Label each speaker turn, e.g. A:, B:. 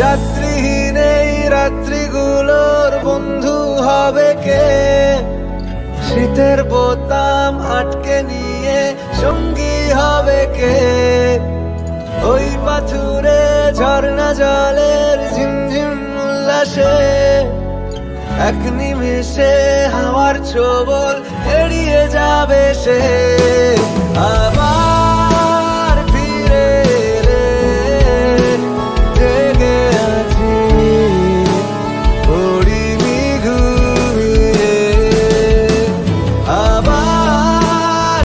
A: যাত্রীহীন এই রাত্রিগুলোর বন্ধু হবে কে? শীতের বোতাম আটকে নিয়ে সঙ্গী হবে কে? ওই পাথুরে ঝর্ণা জলের ঝিমঝিম উল্লাসে এক নিমেষে হাওয়ার ছবল এড়িয়ে যাবে সে।